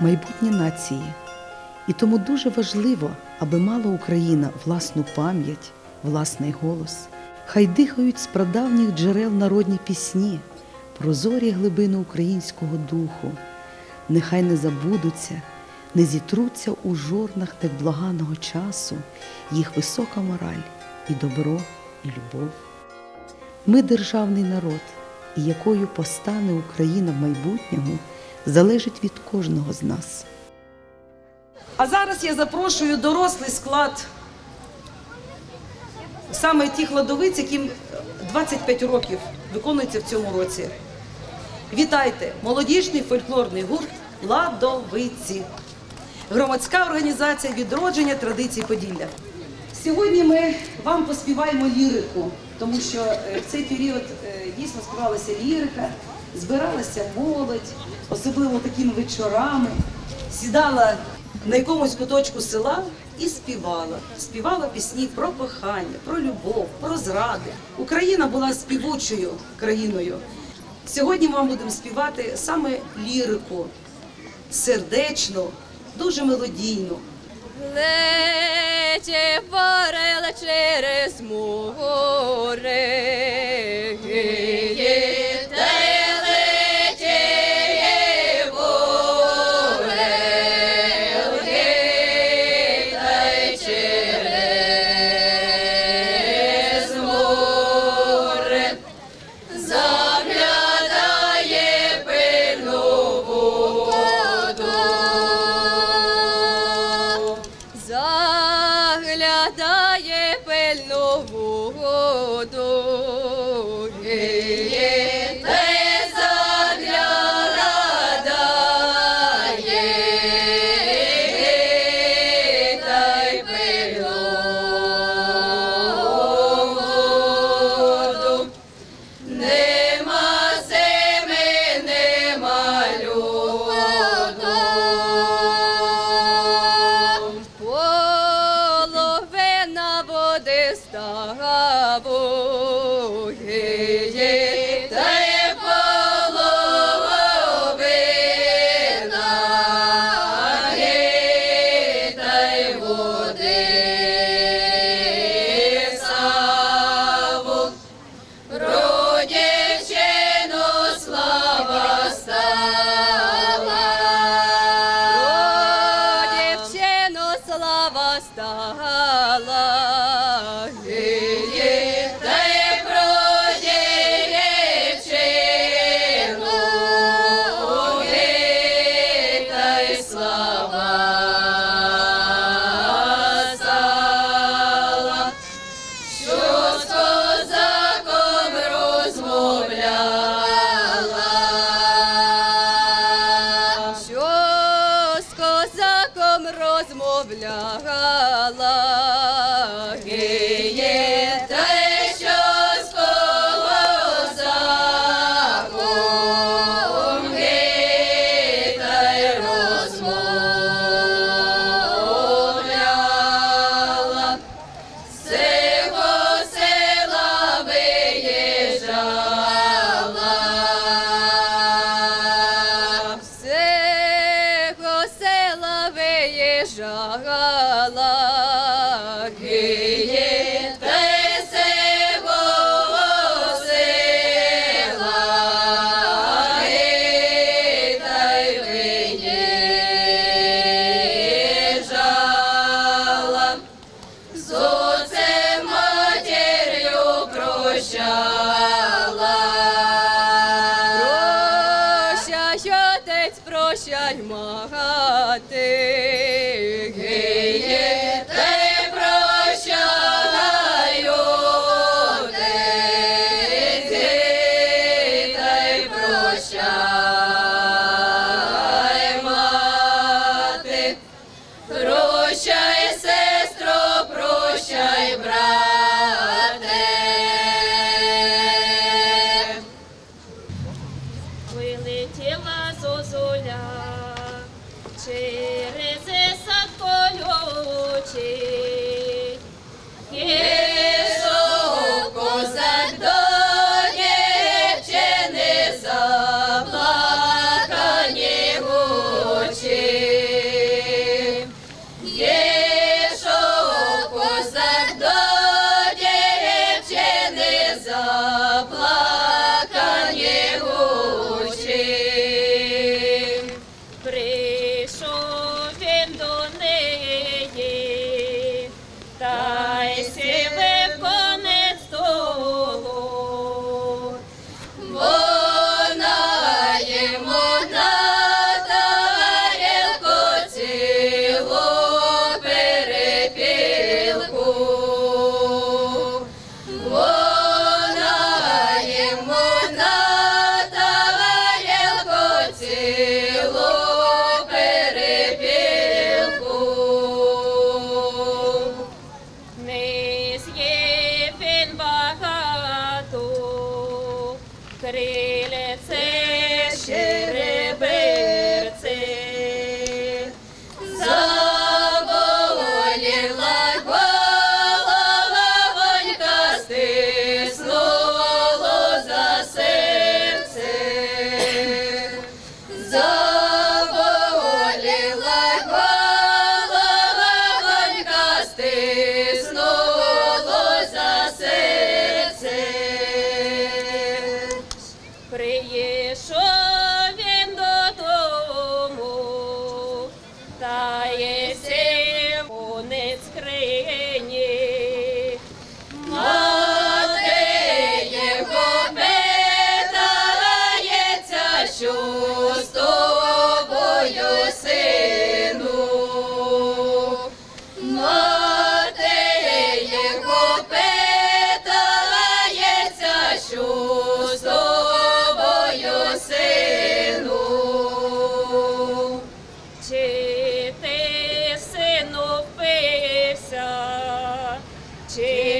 майбутнє нації. І тому дуже важливо, аби мала Україна власну пам'ять, власний голос. Хай дихають з прадавніх джерел народні пісні, прозорі глибини українського духу. Нехай не забудуться, не зітруться у жорнах невблаганого часу їх висока мораль і добро, і любов. Ми державний народ, і якою постане Україна в майбутньому, залежить від кожного з нас. А зараз я запрошую дорослий склад саме тих ладовиць, яким 25 років виконується в цьому році. Вітайте! Молодіжний фольклорний гурт Ладовиці. Громадська організація відродження традицій Поділля. Сьогодні ми вам поспіваємо лірику, тому що е, в цей період е, дійсно співалася лірика, збиралася молодь, особливо такими вечорами, сідала на якомусь куточку села і співала. Співала пісні про кохання, про любов, про зради. Україна була співучою країною. Сьогодні ми вам будемо співати саме лірику, сердечну, дуже мелодійну. Лече через море. Shagala seré Cheers.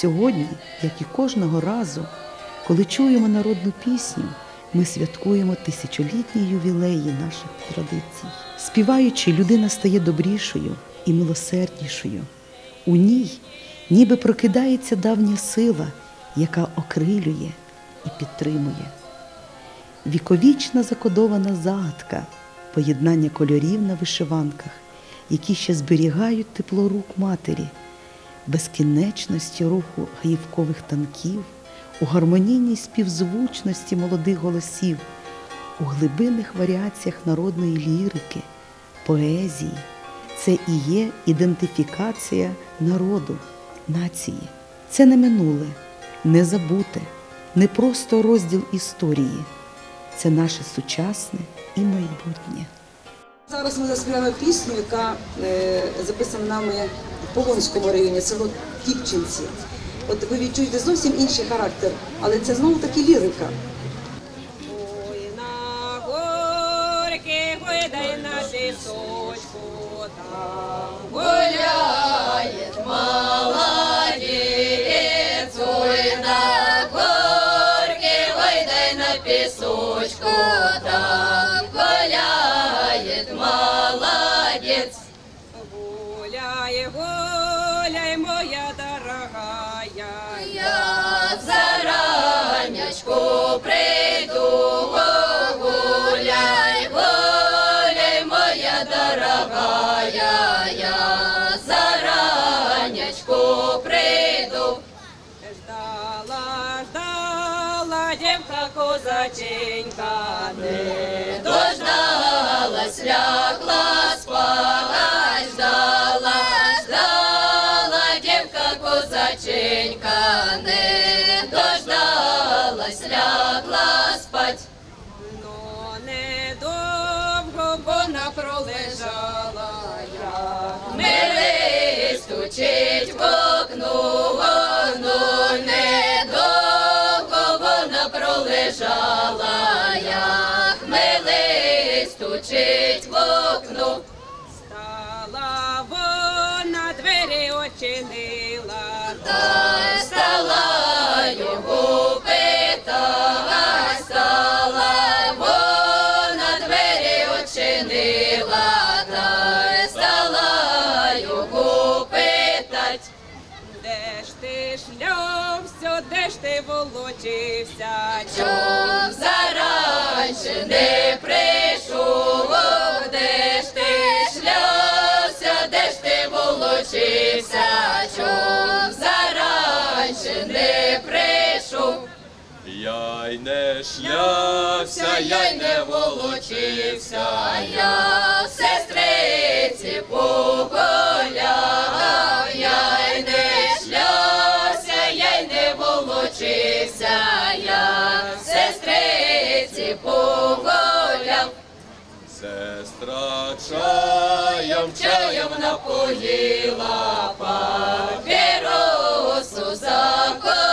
Сьогодні, як і кожного разу, коли чуємо народну пісню, ми святкуємо тисячолітні ювілеї наших традицій. Співаючи, людина стає добрішою і милосерднішою. У ній ніби прокидається давня сила, яка окрилює і підтримує. Віковічна закодована загадка, поєднання кольорів на вишиванках, які ще зберігають тепло рук матері, безкінечності руху гаївкових танків, у гармонійній співзвучності молодих голосів, у глибинних варіаціях народної лірики, поезії. Це і є ідентифікація народу, нації. Це не минуле, не забуте, не просто розділ історії. Це наше сучасне і майбутнє. Зараз ми заспіваємо пісню, яка е, записана нами Полонському районі, село Тіпчинці. От ви відчуєте зовсім інший характер, але це знову таки лірика. Ой, на горки, ой, дай на пісочку, там козаченька, не Дождалась, лягла спать, ждала, ждала, девка козаченька, не милий стучить в окно. Ти волочився, Чом заранше не прийшов, де ж ти шлявся, де ж ти волочився, чом заранше не прийшов. Я й не шлявся, я й не волочився, я в сестриці погуляв, я й не я сестриці погуляв. сестра чаєм, чаєм напоїла папіросу закорив,